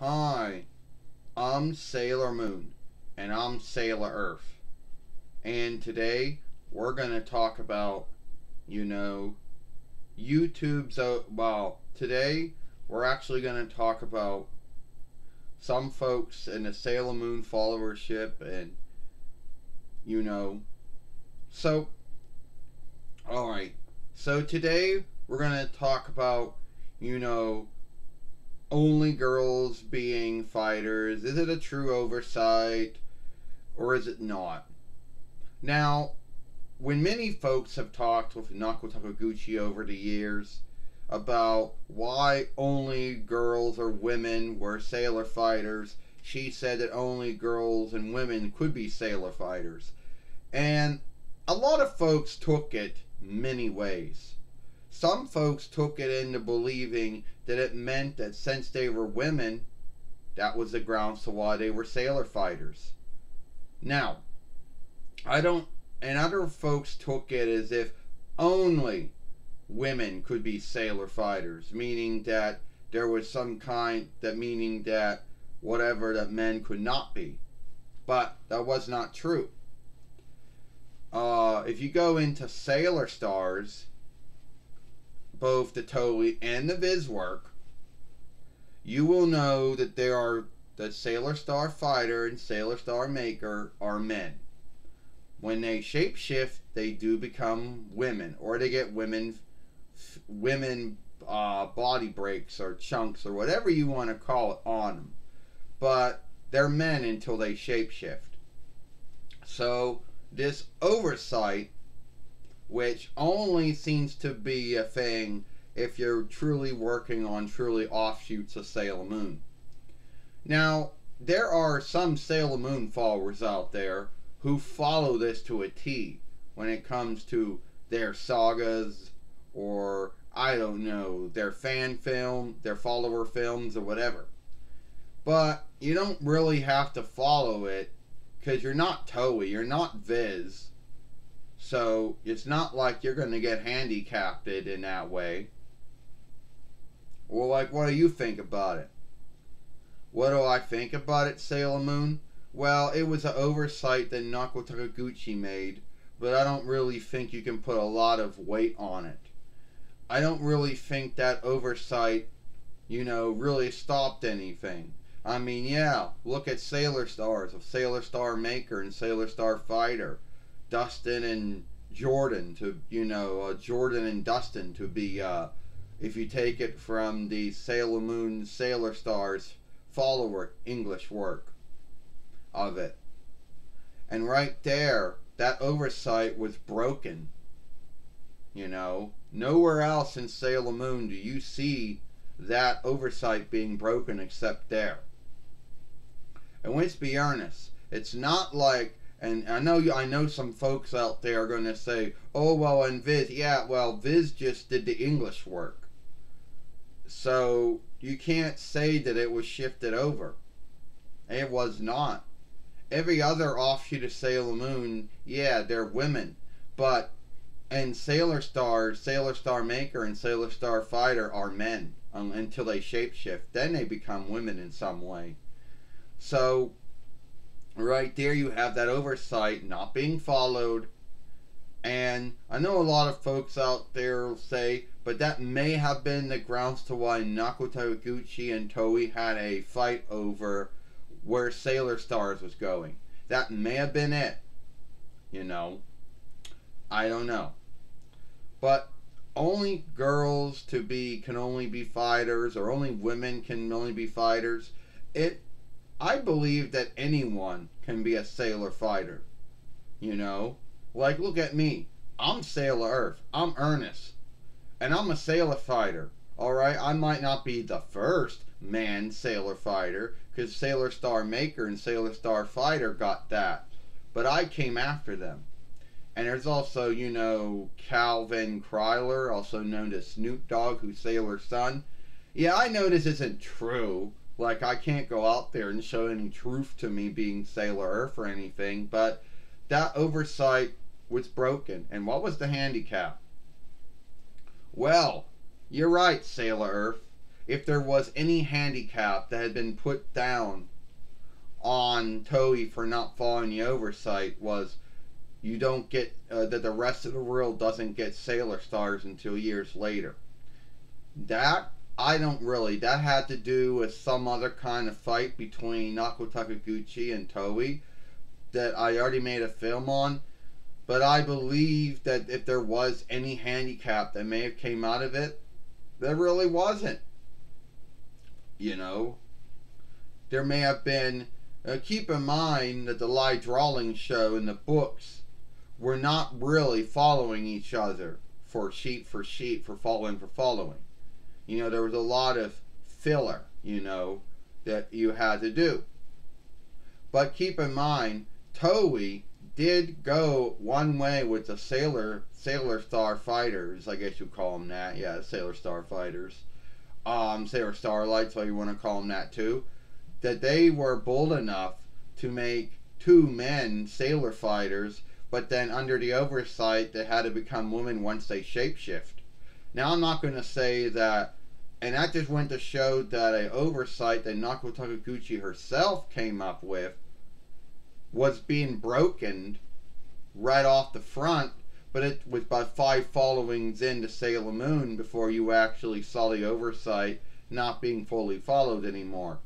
Hi, I'm Sailor Moon, and I'm Sailor Earth. And today we're going to talk about, you know, YouTube's. Well, today we're actually going to talk about some folks in the Sailor Moon followership, and, you know, so, alright. So today we're going to talk about, you know, only girls being fighters? Is it a true oversight or is it not? Now, when many folks have talked with Nako Takaguchi over the years about why only girls or women were sailor fighters, she said that only girls and women could be sailor fighters. And a lot of folks took it many ways. Some folks took it into believing that it meant that since they were women, that was the grounds to why they were sailor fighters. Now, I don't, and other folks took it as if only women could be sailor fighters, meaning that there was some kind, that meaning that whatever that men could not be. But that was not true. Uh, if you go into Sailor Stars, both the Toei and the Viz work, you will know that there are the Sailor Star Fighter and Sailor Star Maker are men. When they shapeshift, they do become women, or they get women, women uh, body breaks or chunks or whatever you want to call it on them. But they're men until they shapeshift. So this oversight which only seems to be a thing if you're truly working on truly offshoots of Sailor Moon. Now, there are some Sailor Moon followers out there who follow this to a T when it comes to their sagas or, I don't know, their fan film, their follower films, or whatever. But you don't really have to follow it because you're not Toei, you're not Viz so it's not like you're going to get handicapped in that way. Well, like, what do you think about it? What do I think about it, Sailor Moon? Well, it was an oversight that Nako Takaguchi made, but I don't really think you can put a lot of weight on it. I don't really think that oversight, you know, really stopped anything. I mean, yeah, look at Sailor Stars of Sailor Star Maker and Sailor Star Fighter. Dustin and Jordan to you know uh, Jordan and Dustin to be uh, if you take it from the Sailor Moon Sailor Stars follower English work of it. And right there, that oversight was broken. You know, nowhere else in Sailor Moon do you see that oversight being broken except there. And let's be honest, it's not like and I know I know some folks out there are going to say, "Oh well, and Viz, yeah, well, Viz just did the English work." So you can't say that it was shifted over. It was not. Every other offshoot of Sailor Moon, yeah, they're women, but and Sailor Star, Sailor Star Maker, and Sailor Star Fighter are men um, until they shapeshift. Then they become women in some way. So right there you have that oversight not being followed and I know a lot of folks out there will say, but that may have been the grounds to why Nako Takaguchi and Toei had a fight over where Sailor Stars was going. That may have been it. You know. I don't know. But only girls to be can only be fighters or only women can only be fighters. It I believe that anyone can be a sailor fighter. You know? Like, look at me. I'm Sailor Earth. I'm Ernest. And I'm a sailor fighter. Alright? I might not be the first man sailor fighter, because Sailor Star Maker and Sailor Star Fighter got that. But I came after them. And there's also, you know, Calvin Kryler, also known as Snoop Dogg, who's Sailor's son. Yeah, I know this isn't true, like, I can't go out there and show any truth to me being Sailor Earth or anything, but that oversight was broken. And what was the handicap? Well, you're right, Sailor Earth. if there was any handicap that had been put down on Toei for not following the oversight was you don't get uh, that the rest of the world doesn't get Sailor Stars until years later. That I don't really. That had to do with some other kind of fight between Naoko Takiguchi and Toei that I already made a film on. But I believe that if there was any handicap that may have came out of it, there really wasn't. You know, there may have been. Uh, keep in mind that the live drawing show and the books were not really following each other for sheet for sheet for following for following. You know, there was a lot of filler, you know, that you had to do. But keep in mind, Toei did go one way with the Sailor Sailor Star Fighters, I guess you call them that. Yeah, Sailor Star Fighters. Um, Sailor Starlight, so you want to call them that too. That they were bold enough to make two men Sailor Fighters but then under the oversight, they had to become women once they shapeshift. Now, I'm not going to say that, and that just went to show that a oversight that Naoko Takiguchi herself came up with was being broken right off the front, but it was by five followings into Sailor Moon before you actually saw the oversight not being fully followed anymore.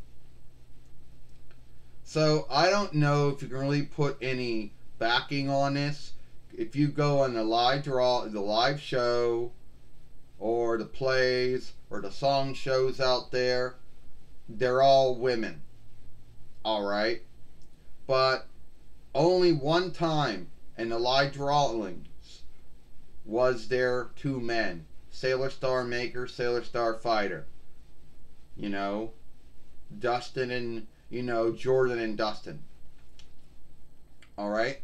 So I don't know if you can really put any backing on this. If you go on the live draw, the live show, or the plays, or the song shows out there, they're all women. Alright? But only one time in the live drawings was there two men. Sailor Star Maker, Sailor Star Fighter. You know, Dustin and, you know, Jordan and Dustin. Alright?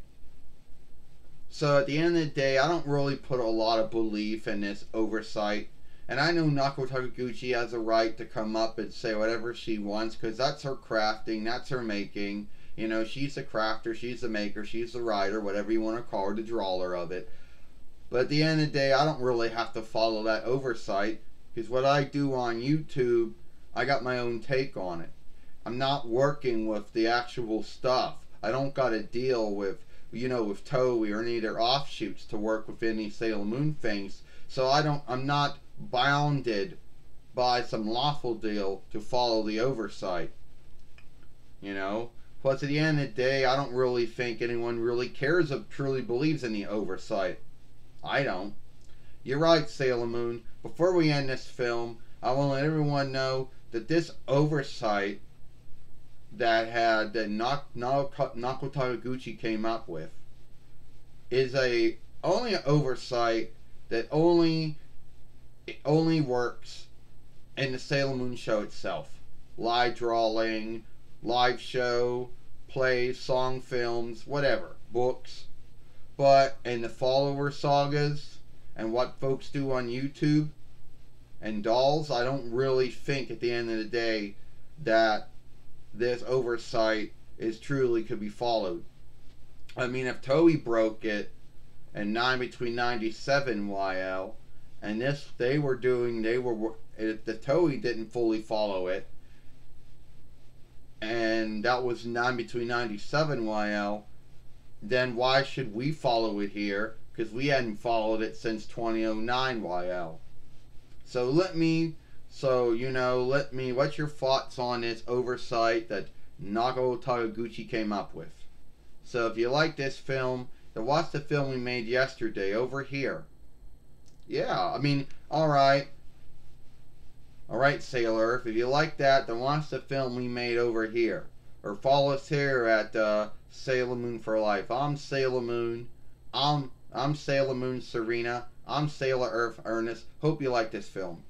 So at the end of the day, I don't really put a lot of belief in this oversight. And I know Naoko Takiguchi has a right to come up and say whatever she wants because that's her crafting, that's her making. You know, she's the crafter, she's the maker, she's the writer, whatever you want to call her, the drawer of it. But at the end of the day, I don't really have to follow that oversight because what I do on YouTube, I got my own take on it. I'm not working with the actual stuff. I don't got to deal with you know, with Toei or any of their offshoots to work with any Sailor Moon things. So I don't, I'm not bounded by some lawful deal to follow the oversight. You know? Plus, at the end of the day, I don't really think anyone really cares or truly believes in the oversight. I don't. You're right, Sailor Moon. Before we end this film, I want to let everyone know that this oversight that had that Naoko Takiguchi came up with is a only an oversight that only it only works in the Sailor Moon show itself. Live drawing, live show, plays, song films, whatever, books. But in the follower sagas and what folks do on YouTube and dolls, I don't really think at the end of the day that this oversight is truly could be followed. I mean, if Toei broke it and nine between 97 YL, and this they were doing, they were if the Toei didn't fully follow it, and that was nine between 97 YL, then why should we follow it here? Because we hadn't followed it since 2009 YL. So let me so, you know, let me, what's your thoughts on this oversight that Naoko Takiguchi came up with? So, if you like this film, then watch the film we made yesterday over here. Yeah, I mean, alright. Alright, Sailor if you like that, then watch the film we made over here. Or follow us here at uh, Sailor Moon for Life. I'm Sailor Moon. I'm, I'm Sailor Moon Serena. I'm Sailor Earth Ernest. Hope you like this film.